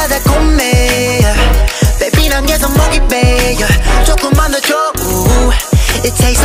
가 달콤해 Baby 난 계속 목이 메여 조금만 더 줘 It takes